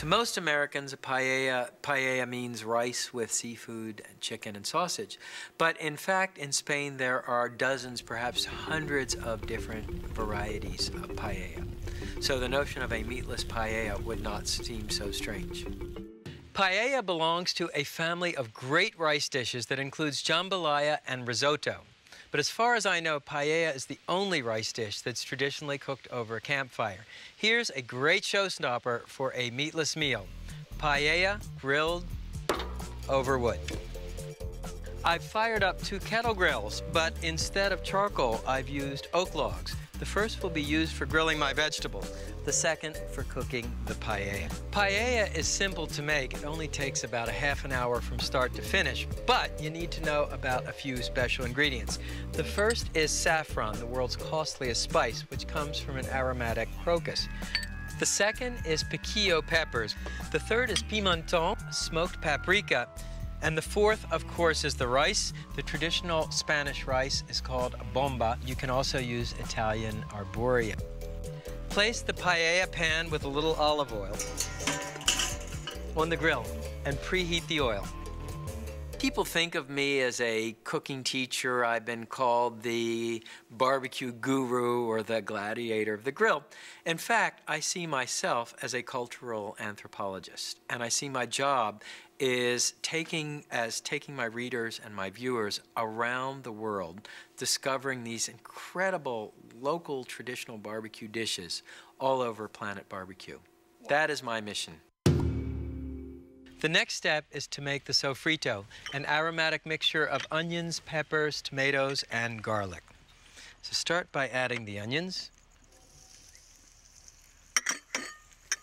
To most Americans, a paella, paella means rice with seafood, chicken, and sausage. But in fact, in Spain, there are dozens, perhaps hundreds of different varieties of paella. So the notion of a meatless paella would not seem so strange. Paella belongs to a family of great rice dishes that includes jambalaya and risotto. But as far as I know, paella is the only rice dish that's traditionally cooked over a campfire. Here's a great showstopper for a meatless meal. Paella grilled over wood. I've fired up two kettle grills, but instead of charcoal, I've used oak logs. The first will be used for grilling my vegetables, the second for cooking the paella. Paella is simple to make. It only takes about a half an hour from start to finish, but you need to know about a few special ingredients. The first is saffron, the world's costliest spice, which comes from an aromatic crocus. The second is piquillo peppers. The third is pimenton, smoked paprika. And the fourth, of course, is the rice. The traditional Spanish rice is called bomba. You can also use Italian arborio. Place the paella pan with a little olive oil on the grill and preheat the oil. People think of me as a cooking teacher. I've been called the barbecue guru or the gladiator of the grill. In fact, I see myself as a cultural anthropologist, and I see my job is taking as taking my readers and my viewers around the world, discovering these incredible local traditional barbecue dishes all over Planet Barbecue. That is my mission. The next step is to make the sofrito, an aromatic mixture of onions, peppers, tomatoes, and garlic. So start by adding the onions,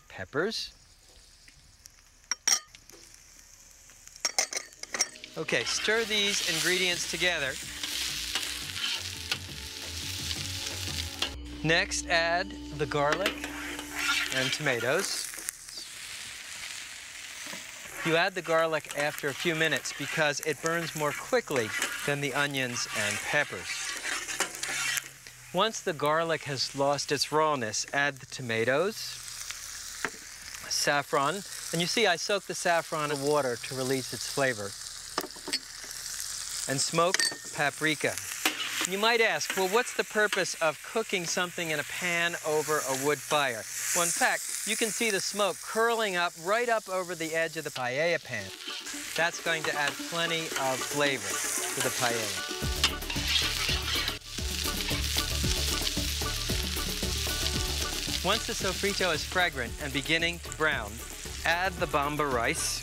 peppers, Okay, stir these ingredients together. Next, add the garlic and tomatoes. You add the garlic after a few minutes because it burns more quickly than the onions and peppers. Once the garlic has lost its rawness, add the tomatoes, saffron, and you see I soak the saffron in water to release its flavor and smoked paprika. You might ask, well, what's the purpose of cooking something in a pan over a wood fire? Well, in fact, you can see the smoke curling up right up over the edge of the paella pan. That's going to add plenty of flavor to the paella. Once the sofrito is fragrant and beginning to brown, add the bomba rice,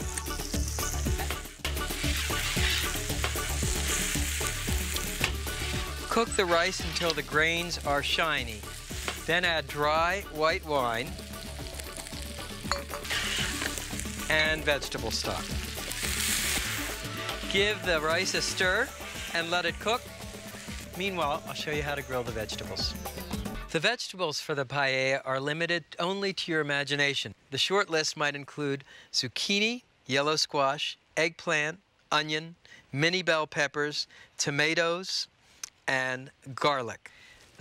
Cook the rice until the grains are shiny. Then add dry white wine and vegetable stock. Give the rice a stir and let it cook. Meanwhile, I'll show you how to grill the vegetables. The vegetables for the paella are limited only to your imagination. The short list might include zucchini, yellow squash, eggplant, onion, mini bell peppers, tomatoes, and garlic.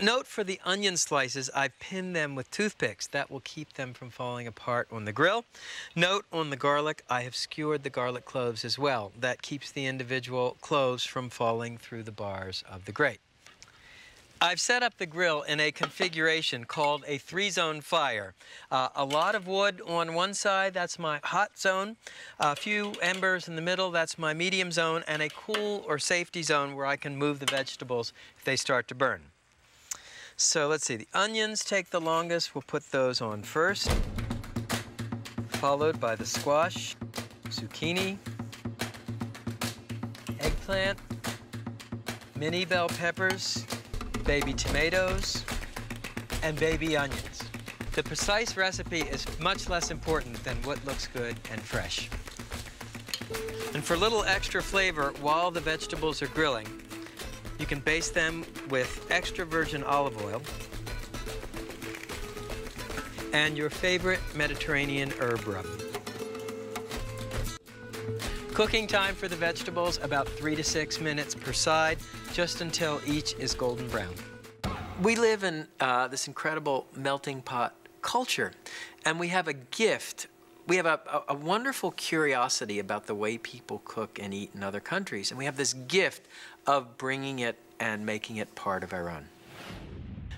Note for the onion slices, I've pinned them with toothpicks. That will keep them from falling apart on the grill. Note on the garlic, I have skewered the garlic cloves as well. That keeps the individual cloves from falling through the bars of the grate. I've set up the grill in a configuration called a three-zone fire. Uh, a lot of wood on one side, that's my hot zone. A few embers in the middle, that's my medium zone, and a cool or safety zone where I can move the vegetables if they start to burn. So let's see, the onions take the longest. We'll put those on first, followed by the squash, zucchini, eggplant, mini bell peppers, baby tomatoes, and baby onions. The precise recipe is much less important than what looks good and fresh. And for a little extra flavor while the vegetables are grilling, you can baste them with extra virgin olive oil and your favorite Mediterranean herb rub. Cooking time for the vegetables, about three to six minutes per side, just until each is golden brown. We live in uh, this incredible melting pot culture, and we have a gift we have a, a, a wonderful curiosity about the way people cook and eat in other countries, and we have this gift of bringing it and making it part of our own.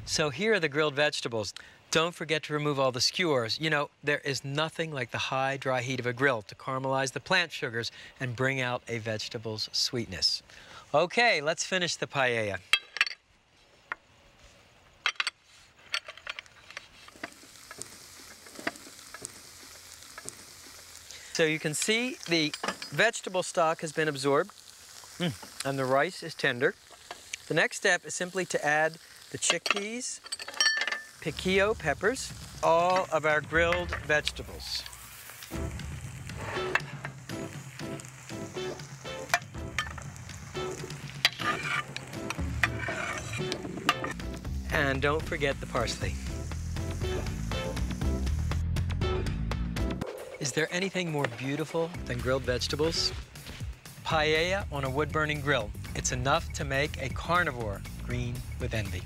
So here are the grilled vegetables. Don't forget to remove all the skewers. You know, there is nothing like the high, dry heat of a grill to caramelize the plant sugars and bring out a vegetable's sweetness. Okay, let's finish the paella. So you can see the vegetable stock has been absorbed mm. and the rice is tender. The next step is simply to add the chickpeas, piquillo peppers, all of our grilled vegetables. And don't forget the parsley. Is there anything more beautiful than grilled vegetables? Paella on a wood-burning grill. It's enough to make a carnivore green with envy.